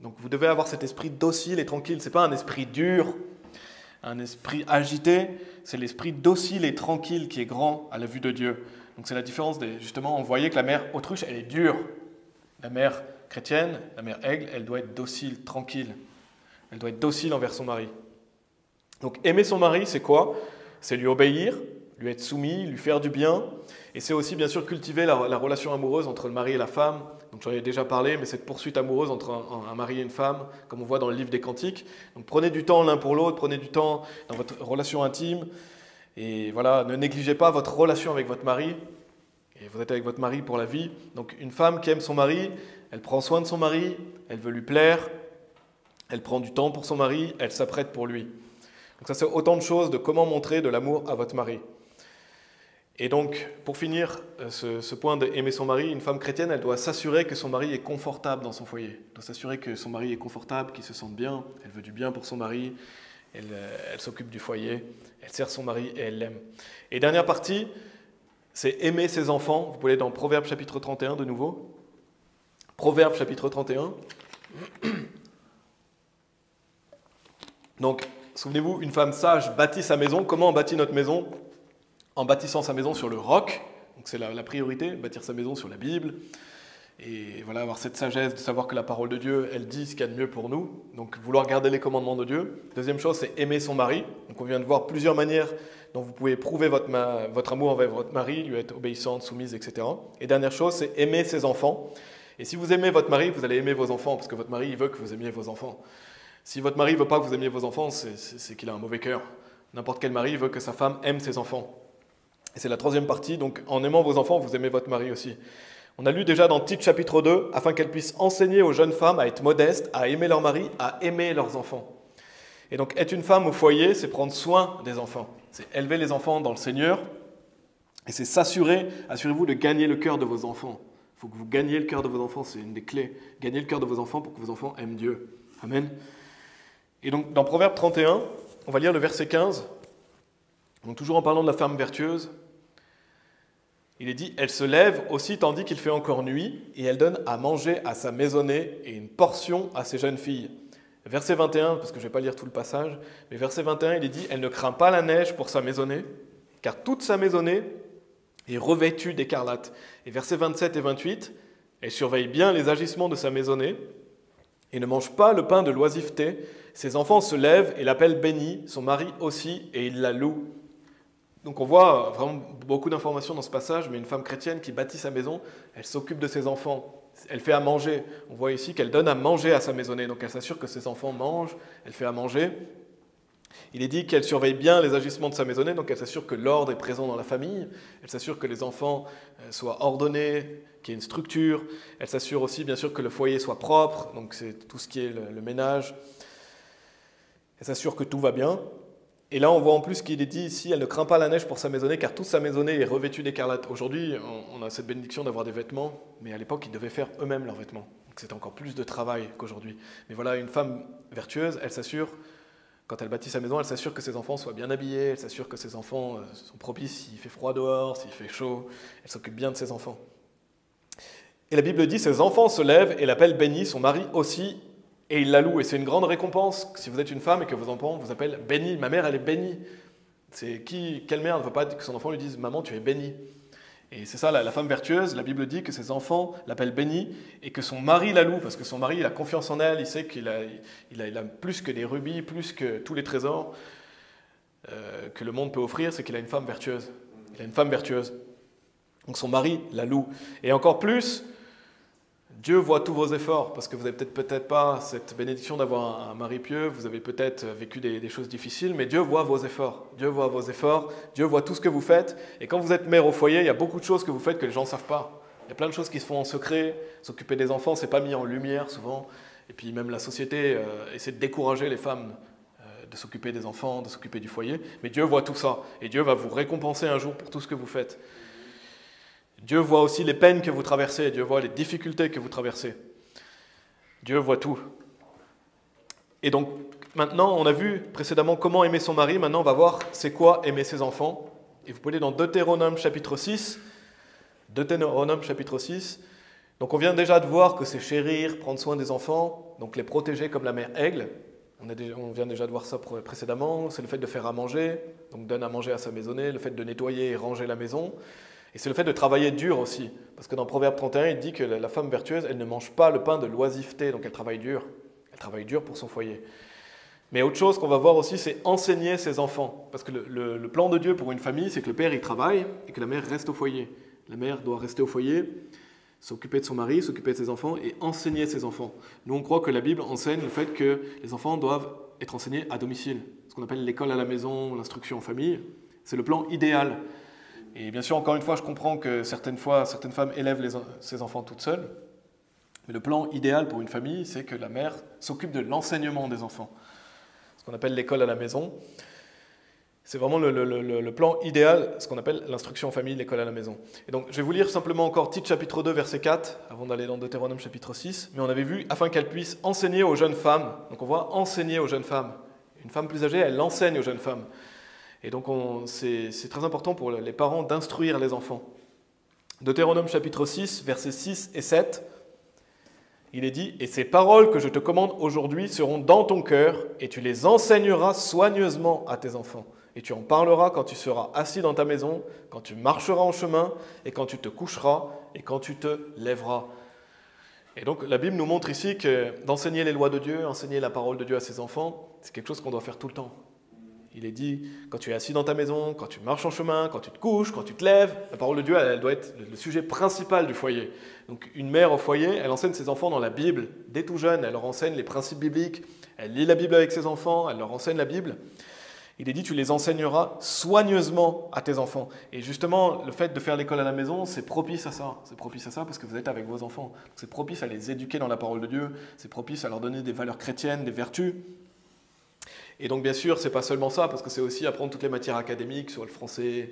Donc vous devez avoir cet esprit docile et tranquille. Ce n'est pas un esprit dur, un esprit agité, c'est l'esprit docile et tranquille qui est grand à la vue de Dieu. Donc c'est la différence des... Justement, on voyait que la mère autruche, elle est dure. La mère chrétienne, la mère aigle, elle doit être docile, tranquille. Elle doit être docile envers son mari. Donc aimer son mari, c'est quoi? C'est lui obéir, lui être soumis, lui faire du bien. Et c'est aussi bien sûr cultiver la, relation amoureuse entre le mari et la femme. Donc j'en ai déjà parlé, mais cette poursuite amoureuse entre un, mari et une femme, comme on voit dans le livre des Cantiques. Donc prenez du temps l'un pour l'autre, prenez du temps dans votre relation intime. Et voilà, ne négligez pas votre relation avec votre mari. Et vous êtes avec votre mari pour la vie. Donc une femme qui aime son mari, elle prend soin de son mari, elle veut lui plaire, elle prend du temps pour son mari, elle s'apprête pour lui. Donc ça c'est autant de choses de comment montrer de l'amour à votre mari. Et donc, pour finir euh, ce, point d'aimer son mari, une femme chrétienne, elle doit s'assurer que son mari est confortable dans son foyer. Elle doit s'assurer que son mari est confortable, qu'il se sente bien, elle veut du bien pour son mari, elle, euh, elle s'occupe du foyer, elle sert son mari et elle l'aime. Et dernière partie, c'est aimer ses enfants. Vous pouvez aller dans Proverbe chapitre 31 de nouveau. Proverbe chapitre 31. Donc, souvenez-vous, une femme sage bâtit sa maison. Comment on bâtit notre maison? En bâtissant sa maison sur le roc. Donc c'est la, priorité, bâtir sa maison sur la Bible. Et voilà, avoir cette sagesse de savoir que la parole de Dieu, elle dit ce qu'il y a de mieux pour nous. Donc vouloir garder les commandements de Dieu. Deuxième chose, c'est aimer son mari. Donc on vient de voir plusieurs manières dont vous pouvez prouver votre, amour envers votre mari, lui être obéissante, soumise, etc. Et dernière chose, c'est aimer ses enfants. Et si vous aimez votre mari, vous allez aimer vos enfants, parce que votre mari, il veut que vous aimiez vos enfants. Si votre mari ne veut pas que vous aimiez vos enfants, c'est qu'il a un mauvais cœur. N'importe quel mari veut que sa femme aime ses enfants. Et c'est la troisième partie, donc en aimant vos enfants, vous aimez votre mari aussi. On a lu déjà dans Tite chapitre 2, afin qu'elles puissent enseigner aux jeunes femmes à être modestes, à aimer leur mari, à aimer leurs enfants. Et donc être une femme au foyer, c'est prendre soin des enfants, c'est élever les enfants dans le Seigneur, et c'est s'assurer, assurez-vous de gagner le cœur de vos enfants. Il faut que vous gagniez le cœur de vos enfants, c'est une des clés. Gagner le cœur de vos enfants pour que vos enfants aiment Dieu. Amen. Et donc dans Proverbe 31, on va lire le verset 15. Donc toujours en parlant de la femme vertueuse, il est dit, elle se lève aussi tandis qu'il fait encore nuit, et elle donne à manger à sa maisonnée et une portion à ses jeunes filles. Verset 21, parce que je ne vais pas lire tout le passage, mais verset 21, il est dit, elle ne craint pas la neige pour sa maisonnée, car toute sa maisonnée est revêtue d'écarlate. Et versets 27 et 28, elle surveille bien les agissements de sa maisonnée, et ne mange pas le pain de l'oisiveté. Ses enfants se lèvent et l'appellent bénie, son mari aussi, et il la loue. Donc on voit vraiment beaucoup d'informations dans ce passage, mais une femme chrétienne qui bâtit sa maison, elle s'occupe de ses enfants, elle fait à manger. On voit ici qu'elle donne à manger à sa maisonnée, donc elle s'assure que ses enfants mangent, elle fait à manger. Il est dit qu'elle surveille bien les agissements de sa maisonnée, donc elle s'assure que l'ordre est présent dans la famille, elle s'assure que les enfants euh, soient ordonnés, qu'il y ait une structure, elle s'assure aussi bien sûr que le foyer soit propre, donc c'est tout ce qui est le ménage, elle s'assure que tout va bien, et là, on voit en plus qu'il est dit ici, elle ne craint pas la neige pour sa maisonnée, car toute sa maisonnée est revêtue d'écarlate. Aujourd'hui, on a cette bénédiction d'avoir des vêtements, mais à l'époque, ils devaient faire eux-mêmes leurs vêtements. Donc c'est encore plus de travail qu'aujourd'hui. Mais voilà, une femme vertueuse, elle s'assure, quand elle bâtit sa maison, elle s'assure que ses enfants soient bien habillés, elle s'assure que ses enfants euh, sont propices s'il fait froid dehors, s'il fait chaud, elle s'occupe bien de ses enfants. Et la Bible dit, ses enfants se lèvent et l'appellent béni, son mari aussi, et il la loue. Et c'est une grande récompense si vous êtes une femme et que vos enfants vous appellent bénie. Ma mère, elle est bénie. C'est qui, quelle mère ne veut pas que son enfant lui dise Maman, tu es bénie Et c'est ça, la, femme vertueuse, la Bible dit que ses enfants l'appellent bénie et que son mari la loue, parce que son mari, il a confiance en elle, il sait qu'il a, il a, plus que des rubis, plus que tous les trésors euh, que le monde peut offrir, c'est qu'il a une femme vertueuse. Il a une femme vertueuse. Donc son mari la loue. Et encore plus, Dieu voit tous vos efforts, parce que vous n'avez peut-être pas cette bénédiction d'avoir un, mari pieux, vous avez peut-être vécu des, choses difficiles, mais Dieu voit vos efforts. Dieu voit vos efforts, Dieu voit tout ce que vous faites. Et quand vous êtes mère au foyer, il y a beaucoup de choses que vous faites que les gens ne savent pas. Il y a plein de choses qui se font en secret. S'occuper des enfants, c'est pas mis en lumière souvent. Et puis même la société euh, essaie de décourager les femmes euh, de s'occuper des enfants, de s'occuper du foyer. Mais Dieu voit tout ça. Et Dieu va vous récompenser un jour pour tout ce que vous faites. Dieu voit aussi les peines que vous traversez, Dieu voit les difficultés que vous traversez. Dieu voit tout. Et donc maintenant, on a vu précédemment comment aimer son mari, maintenant on va voir c'est quoi aimer ses enfants. Et vous pouvez aller dans Deutéronome chapitre 6. Deutéronome chapitre 6. Donc on vient déjà de voir que c'est chérir, prendre soin des enfants, donc les protéger comme la mère aigle. On, on vient déjà de voir ça précédemment. C'est le fait de faire à manger, donc donne à manger à sa maisonnée, le fait de nettoyer et ranger la maison. Et c'est le fait de travailler dur aussi. Parce que dans Proverbe 31, il dit que la femme vertueuse, elle ne mange pas le pain de l'oisiveté, donc elle travaille dur. Elle travaille dur pour son foyer. Mais autre chose qu'on va voir aussi, c'est enseigner ses enfants. Parce que le, plan de Dieu pour une famille, c'est que le père il travaille et que la mère reste au foyer. La mère doit rester au foyer, s'occuper de son mari, s'occuper de ses enfants et enseigner ses enfants. Nous, on croit que la Bible enseigne le fait que les enfants doivent être enseignés à domicile. Ce qu'on appelle l'école à la maison, l'instruction en famille. C'est le plan idéal. Et bien sûr, encore une fois, je comprends que certaines fois, certaines femmes élèvent ses enfants toutes seules. Mais le plan idéal pour une famille, c'est que la mère s'occupe de l'enseignement des enfants. Ce qu'on appelle l'école à la maison. C'est vraiment le, plan idéal, ce qu'on appelle l'instruction en famille, l'école à la maison. Et donc, je vais vous lire simplement encore Tite chapitre 2, verset 4, avant d'aller dans Deutéronome chapitre 6. Mais on avait vu, afin qu'elle puisse enseigner aux jeunes femmes. Donc, on voit enseigner aux jeunes femmes. Une femme plus âgée, elle enseigne aux jeunes femmes. Et donc c'est très important pour les parents d'instruire les enfants. Deutéronome chapitre 6, versets 6 et 7, il est dit, Et ces paroles que je te commande aujourd'hui seront dans ton cœur, et tu les enseigneras soigneusement à tes enfants. Et tu en parleras quand tu seras assis dans ta maison, quand tu marcheras en chemin, et quand tu te coucheras, et quand tu te lèveras. Et donc la Bible nous montre ici que d'enseigner les lois de Dieu, enseigner la parole de Dieu à ses enfants, c'est quelque chose qu'on doit faire tout le temps. Il est dit, quand tu es assis dans ta maison, quand tu marches en chemin, quand tu te couches, quand tu te lèves, la parole de Dieu, elle, doit être le sujet principal du foyer. Donc une mère au foyer, elle enseigne ses enfants dans la Bible. Dès tout jeune, elle leur enseigne les principes bibliques, elle lit la Bible avec ses enfants, elle leur enseigne la Bible. Il est dit, tu les enseigneras soigneusement à tes enfants. Et justement, le fait de faire l'école à la maison, c'est propice à ça. C'est propice à ça parce que vous êtes avec vos enfants. C'est propice à les éduquer dans la parole de Dieu. C'est propice à leur donner des valeurs chrétiennes, des vertus. Et donc, bien sûr, c'est pas seulement ça, parce que c'est aussi apprendre toutes les matières académiques, soit le français,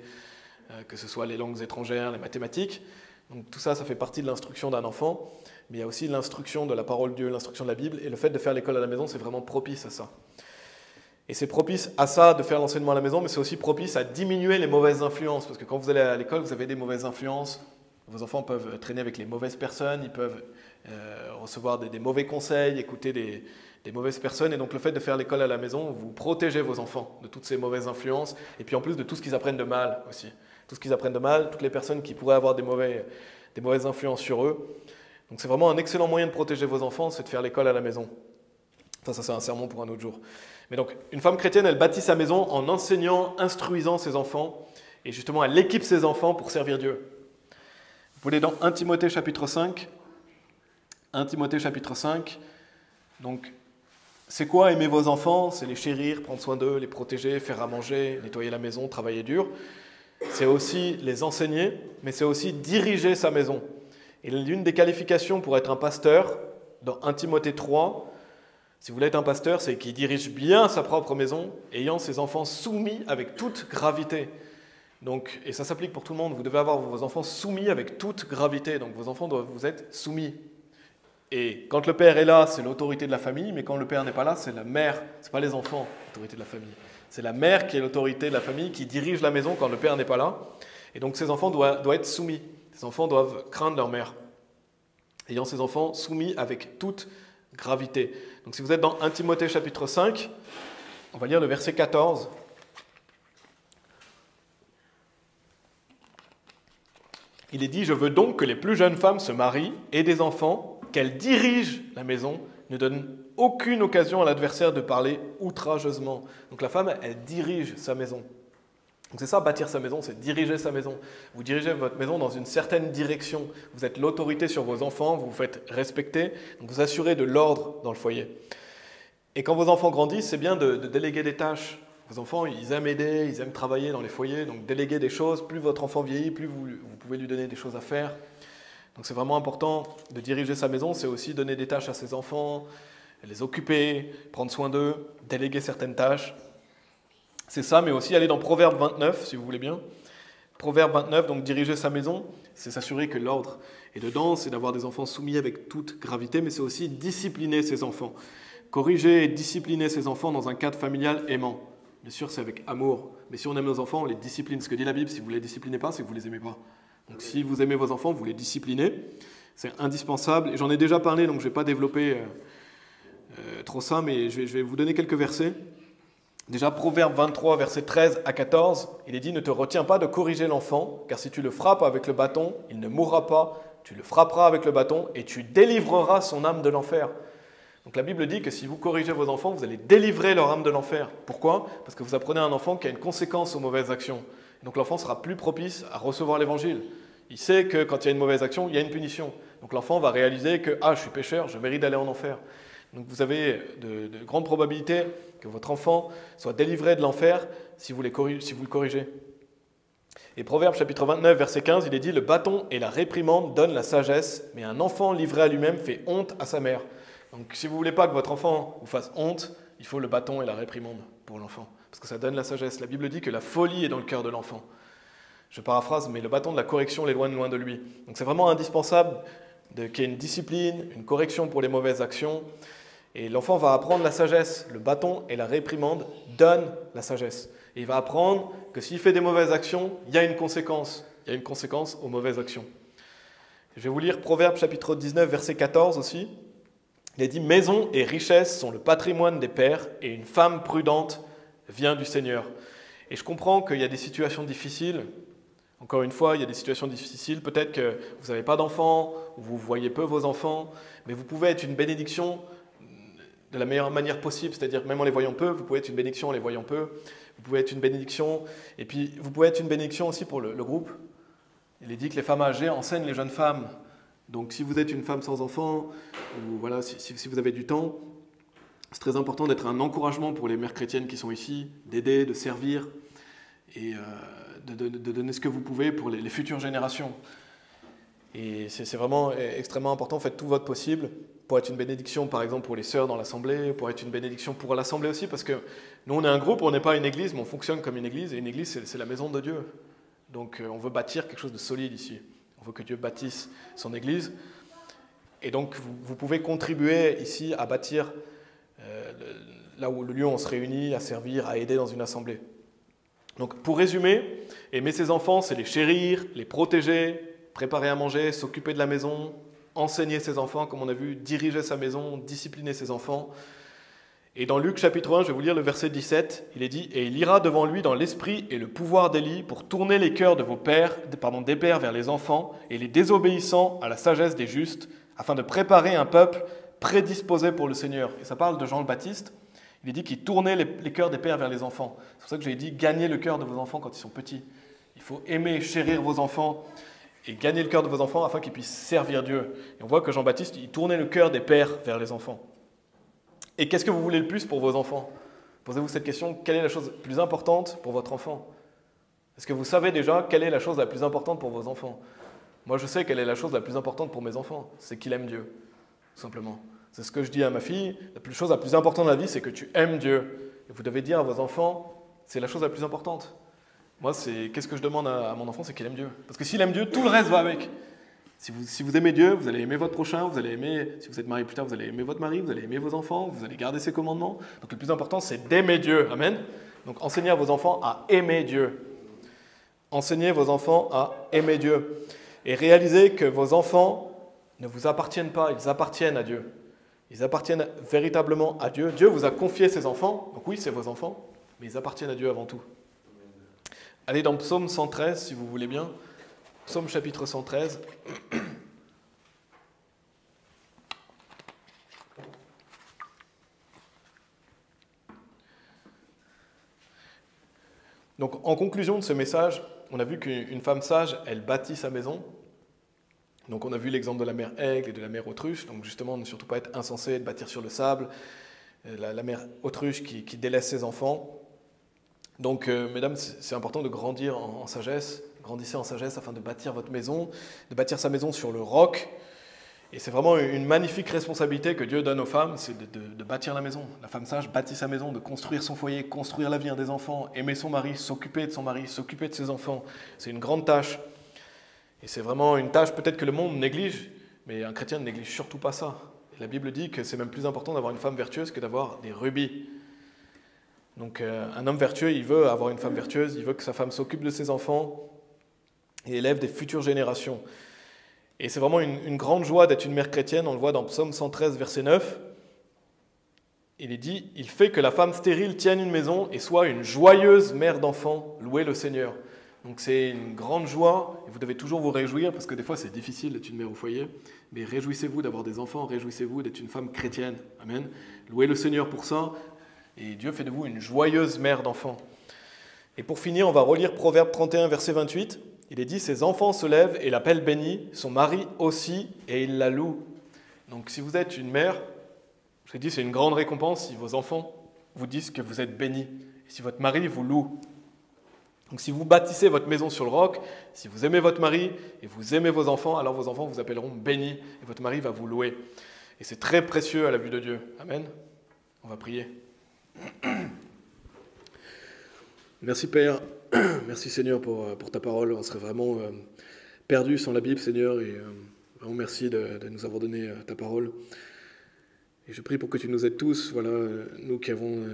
euh, que ce soit les langues étrangères, les mathématiques. Donc tout ça, ça fait partie de l'instruction d'un enfant, mais il y a aussi l'instruction de la parole de Dieu, l'instruction de la Bible, et le fait de faire l'école à la maison, c'est vraiment propice à ça. Et c'est propice à ça de faire l'enseignement à la maison, mais c'est aussi propice à diminuer les mauvaises influences, parce que quand vous allez à l'école, vous avez des mauvaises influences. Vos enfants peuvent traîner avec les mauvaises personnes, ils peuvent euh, recevoir des, mauvais conseils, écouter des, des, mauvaises personnes. Et donc le fait de faire l'école à la maison, vous protégez vos enfants de toutes ces mauvaises influences, et puis en plus de tout ce qu'ils apprennent de mal aussi. Tout ce qu'ils apprennent de mal, toutes les personnes qui pourraient avoir des, mauvais, des mauvaises influences sur eux. Donc c'est vraiment un excellent moyen de protéger vos enfants, c'est de faire l'école à la maison. Ça, ça c'est un sermon pour un autre jour. Mais donc, une femme chrétienne, elle bâtit sa maison en enseignant, instruisant ses enfants, et justement, elle équipe ses enfants pour servir Dieu. Vous voulez dans 1 Timothée chapitre 5 1 Timothée chapitre 5. Donc, c'est quoi aimer vos enfants? C'est les chérir, prendre soin d'eux, les protéger, faire à manger, nettoyer la maison, travailler dur. C'est aussi les enseigner, mais c'est aussi diriger sa maison. Et l'une des qualifications pour être un pasteur, dans 1 Timothée 3, si vous voulez être un pasteur, c'est qu'il dirige bien sa propre maison, ayant ses enfants soumis avec toute gravité. Donc, et ça s'applique pour tout le monde, vous devez avoir vos enfants soumis avec toute gravité. Donc vos enfants doivent vous être soumis. Et quand le père est là, c'est l'autorité de la famille, mais quand le père n'est pas là, c'est la mère, ce n'est pas les enfants, l'autorité de la famille. C'est la mère qui est l'autorité de la famille, qui dirige la maison quand le père n'est pas là. Et donc ces enfants doivent, doivent être soumis. Ces enfants doivent craindre leur mère. Ayant ces enfants soumis avec toute gravité. Donc si vous êtes dans 1 Timothée chapitre 5, on va lire le verset 14. Il est dit, je veux donc que les plus jeunes femmes se marient et des enfants, qu'elles dirigent la maison, ne donnent aucune occasion à l'adversaire de parler outrageusement. Donc la femme, elle dirige sa maison. Donc c'est ça, bâtir sa maison, c'est diriger sa maison. Vous dirigez votre maison dans une certaine direction. Vous êtes l'autorité sur vos enfants, vous vous faites respecter, vous assurez de l'ordre dans le foyer. Et quand vos enfants grandissent, c'est bien de, déléguer des tâches. Vos enfants, ils aiment aider, ils aiment travailler dans les foyers, donc déléguer des choses. Plus votre enfant vieillit, plus vous pouvez lui donner des choses à faire. Donc c'est vraiment important de diriger sa maison, c'est aussi donner des tâches à ses enfants, les occuper, prendre soin d'eux, déléguer certaines tâches. C'est ça, mais aussi aller dans Proverbe 29, si vous voulez bien. Proverbe 29, donc diriger sa maison, c'est s'assurer que l'ordre est dedans, c'est d'avoir des enfants soumis avec toute gravité, mais c'est aussi discipliner ses enfants. Corriger et discipliner ses enfants dans un cadre familial aimant. Bien sûr, c'est avec amour, mais si on aime nos enfants, on les discipline. Ce que dit la Bible, si vous ne les disciplinez pas, c'est que vous ne les aimez pas. Donc si vous aimez vos enfants, vous les disciplinez. C'est indispensable. J'en ai déjà parlé, donc je ne vais pas développer euh, euh, trop ça, mais je vais vous donner quelques versets. Déjà, Proverbe 23, verset 13 à 14, il est dit Ne te retiens pas de corriger l'enfant, car si tu le frappes avec le bâton, il ne mourra pas. Tu le frapperas avec le bâton et tu délivreras son âme de l'enfer. Donc la Bible dit que si vous corrigez vos enfants, vous allez délivrer leur âme de l'enfer. Pourquoi? Parce que vous apprenez un enfant qui a une conséquence aux mauvaises actions. Donc l'enfant sera plus propice à recevoir l'évangile. Il sait que quand il y a une mauvaise action, il y a une punition. Donc l'enfant va réaliser que ah, je suis pécheur, je mérite d'aller en enfer. Donc vous avez de, grandes probabilités que votre enfant soit délivré de l'enfer si, vous le corrigez. Et Proverbe chapitre 29, verset 15, il est dit, le bâton et la réprimande donnent la sagesse, mais un enfant livré à lui-même fait honte à sa mère. Donc si vous voulez pas que votre enfant vous fasse honte, il faut le bâton et la réprimande pour l'enfant, parce que ça donne la sagesse. La Bible dit que la folie est dans le cœur de l'enfant. Je paraphrase, mais le bâton de la correction l'éloigne loin de lui. Donc c'est vraiment indispensable qu'il y ait une discipline, une correction pour les mauvaises actions, et l'enfant va apprendre la sagesse. Le bâton et la réprimande donnent la sagesse. Et il va apprendre que s'il fait des mauvaises actions, il y a une conséquence. Il y a une conséquence aux mauvaises actions. Je vais vous lire Proverbe chapitre 19, verset 14 aussi. Il est dit Maison et richesse sont le patrimoine des pères, et une femme prudente vient du Seigneur. Et je comprends qu'il y a des situations difficiles. Encore une fois, il y a des situations difficiles. Peut-être que vous n'avez pas d'enfants, ou vous voyez peu vos enfants, mais vous pouvez être une bénédiction de la meilleure manière possible, c'est-à-dire même en les voyant peu, vous pouvez être une bénédiction en les voyant peu, vous pouvez être une bénédiction, et puis vous pouvez être une bénédiction aussi pour le, groupe. Il est dit que les femmes âgées enseignent les jeunes femmes. Donc si vous êtes une femme sans enfant, ou voilà, si, vous avez du temps, c'est très important d'être un encouragement pour les mères chrétiennes qui sont ici, d'aider, de servir, et euh, de, donner ce que vous pouvez pour les, futures générations. Et c'est vraiment extrêmement important, faites tout votre possible pour être une bénédiction, par exemple, pour les sœurs dans l'Assemblée, pour être une bénédiction pour l'Assemblée aussi, parce que nous, on est un groupe, on n'est pas une église, mais on fonctionne comme une église, et une église, c'est la maison de Dieu. Donc, euh, on veut bâtir quelque chose de solide ici. On veut que Dieu bâtisse son Église. Et donc, vous, pouvez contribuer ici à bâtir euh, là où le lieu où on se réunit, à servir, à aider dans une assemblée. Donc, pour résumer, aimer ses enfants, c'est les chérir, les protéger, préparer à manger, s'occuper de la maison, enseigner ses enfants, comme on a vu, diriger sa maison, discipliner ses enfants. Et dans Luc chapitre 1, je vais vous lire le verset 17, il est dit Et il ira devant lui dans l'esprit et le pouvoir d'Élie pour tourner les cœurs de vos pères, pardon, des pères vers les enfants et les désobéissants à la sagesse des justes, afin de préparer un peuple prédisposé pour le Seigneur. Et ça parle de Jean le Baptiste. Il est dit qu'il tournait les, cœurs des pères vers les enfants. C'est pour ça que j'ai dit gagner le cœur de vos enfants quand ils sont petits. Il faut aimer, chérir vos enfants et gagner le cœur de vos enfants afin qu'ils puissent servir Dieu. Et on voit que Jean-Baptiste, il tournait le cœur des pères vers les enfants. Et qu'est-ce que vous voulez le plus pour vos enfants? Posez-vous cette question, quelle est la chose la plus importante pour votre enfant? Est-ce que vous savez déjà quelle est la chose la plus importante pour vos enfants? Moi, je sais quelle est la chose la plus importante pour mes enfants, c'est qu'il aime Dieu, tout simplement. C'est ce que je dis à ma fille, la chose la plus importante dans la vie, c'est que tu aimes Dieu. Et vous devez dire à vos enfants, c'est la chose la plus importante. Moi, c'est qu'est-ce que je demande à, mon enfant, c'est qu'il aime Dieu. Parce que s'il aime Dieu, tout le reste va avec. Si vous, si vous, aimez Dieu, vous allez aimer votre prochain, vous allez aimer, si vous êtes marié plus tard, vous allez aimer votre mari, vous allez aimer vos enfants, vous allez garder ses commandements. Donc le plus important, c'est d'aimer Dieu. Amen. Donc enseignez à vos enfants à aimer Dieu. Enseignez vos enfants à aimer Dieu et réalisez que vos enfants ne vous appartiennent pas, ils appartiennent à Dieu. Ils appartiennent véritablement à Dieu. Dieu vous a confié ses enfants, donc oui, c'est vos enfants, mais ils appartiennent à Dieu avant tout. Allez dans Psaume 113, si vous voulez bien. Psaume chapitre 113. Donc en conclusion de ce message, on a vu qu'une femme sage, elle bâtit sa maison. Donc on a vu l'exemple de la mère aigle et de la mère autruche. Donc justement, ne surtout pas être insensé, de bâtir sur le sable. Euh, la, mère autruche qui, délaisse ses enfants. Donc euh, mesdames, c'est important de grandir en, sagesse. Grandissez en sagesse afin de bâtir votre maison, de bâtir sa maison sur le roc. Et c'est vraiment une magnifique responsabilité que Dieu donne aux femmes, c'est de, bâtir la maison. La femme sage bâtit sa maison, de construire son foyer, construire l'avenir des enfants, aimer son mari, s'occuper de son mari, s'occuper de ses enfants. C'est une grande tâche. Et c'est vraiment une tâche peut-être que le monde néglige, mais un chrétien ne néglige surtout pas ça. la Bible dit que c'est même plus important d'avoir une femme vertueuse que d'avoir des rubis. Donc euh, un homme vertueux, il veut avoir une femme vertueuse, il veut que sa femme s'occupe de ses enfants et élève des futures générations. Et c'est vraiment une, grande joie d'être une mère chrétienne. On le voit dans Psaume 113, verset 9. Il est dit, il fait que la femme stérile tienne une maison et soit une joyeuse mère d'enfants. Louez le Seigneur. Donc c'est une grande joie et vous devez toujours vous réjouir parce que des fois c'est difficile d'être une mère au foyer. Mais réjouissez-vous d'avoir des enfants, réjouissez-vous d'être une femme chrétienne. Amen. Louez le Seigneur pour ça et Dieu fait de vous une joyeuse mère d'enfants. Et pour finir, on va relire Proverbe 31, verset 28. Il est dit, ses enfants se lèvent et l'appellent bénie, son mari aussi, et il la loue. Donc si vous êtes une mère, je vous ai c'est une grande récompense si vos enfants vous disent que vous êtes béni, et si votre mari vous loue. Donc si vous bâtissez votre maison sur le roc, si vous aimez votre mari et vous aimez vos enfants, alors vos enfants vous appelleront bénis et votre mari va vous louer. Et c'est très précieux à la vue de Dieu. Amen. On va prier. Merci Père, merci Seigneur pour, euh, pour, ta parole. On serait vraiment euh, perdu sans la Bible, Seigneur, et euh, vraiment merci de, nous avoir donné ta parole. Et je prie pour que tu nous aides tous, voilà, nous qui avons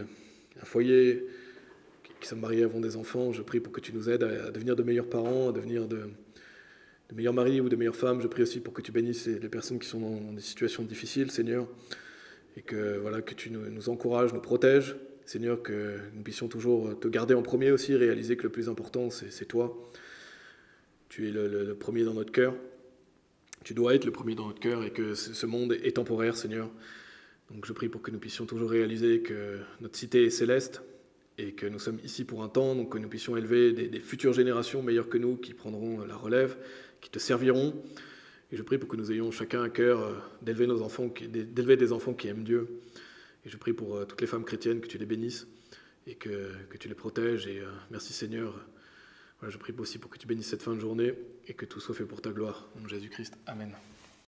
un foyer, qui sommes mariés, avons des enfants, je prie pour que tu nous aides à, devenir de meilleurs parents, à devenir de, meilleurs maris ou de meilleures femmes. Je prie aussi pour que tu bénisses les personnes qui sont dans, des situations difficiles, Seigneur, et que, voilà, que tu nous, nous encourages, nous protèges. Seigneur, que nous puissions toujours te garder en premier aussi, réaliser que le plus important, c'est toi. Tu es le, premier dans notre cœur. Tu dois être le premier dans notre cœur et que ce monde est temporaire, Seigneur. Donc je prie pour que nous puissions toujours réaliser que notre cité est céleste et que nous sommes ici pour un temps, donc que nous puissions élever des, futures générations meilleures que nous qui prendront la relève, qui te serviront. Et je prie pour que nous ayons chacun à cœur euh, d'élever nos enfants, d'élever des enfants qui aiment Dieu et je prie pour euh, toutes les femmes chrétiennes que tu les bénisses et que, tu les protèges. Et euh, merci Seigneur. Je prie aussi pour que tu bénisses cette fin de journée et que tout soit fait pour ta gloire. En Jésus-Christ. Amen.